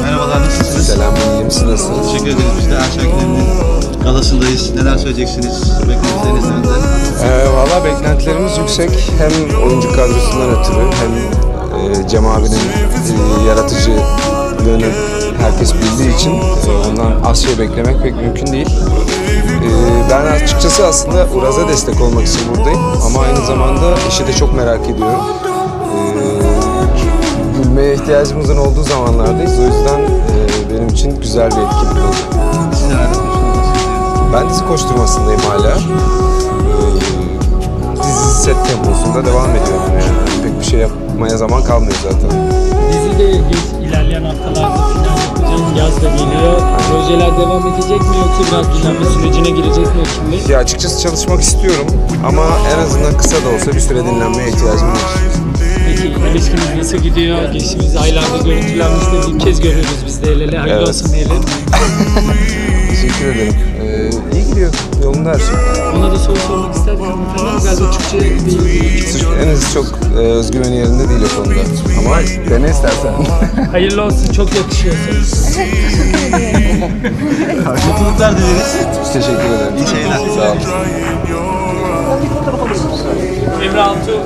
Merhabalar, nasılsınız? Selam, iyiyim. Siz nasılsınız? Teşekkür ederiz. Biz de Erşen Güner'in galasındayız. Neler söyleyeceksiniz? Beklentileriniz önünde. Ee, Valla beklentilerimiz yüksek. Hem oyuncu kadrosundan ötürü hem e, Cem abinin e, yaratıcılığını herkes bildiği için e, ondan az şey beklemek pek mümkün değil. E, ben açıkçası aslında Uraz'a destek olmak için buradayım ama aynı zamanda işi de çok merak ediyorum. E, gülmeye ihtiyacımızın olduğu zamanlardayız. O yüzden e, benim için güzel bir etkinlik. Siz düşünüyorsunuz? Ben dizi koşturmasındayım hala. Ee, dizi set temposunda devam ediyorum yani. Pek bir şey yapmaya zaman kalmıyor zaten. Dizide geç, ilerleyen haftalarda final yapacağız. Yaz da geliyor. Projeler devam edecek mi yoksa biraz dinlenme sürecine girecek mi ekibimiz? Ya açıkçası çalışmak istiyorum ama en azından kısa da olsa bir süre dinlenmeye ihtiyacım var. Peki ilişkiniz nasıl gidiyor? Geçtiğimiz aylarda görüntülenmiştiniz. İlk kez görüyoruz biz de el ele. Hayırlı Evet. olsun diyelim. Teşekkür ederim. Ee, iyi gidiyor. Yolunda her şey. Ona da soru sormak isterdik hanımefendi. Galiba Türkçe değil. Henüz çok e, özgüveni yerinde değil o konuda. Ama dene istersen. Hayırlı olsun. Çok yakışıyor sana. Mutluluklar dileriz. Teşekkür ederim. İyi şeyler. Sağ olun. Emre Altuğ.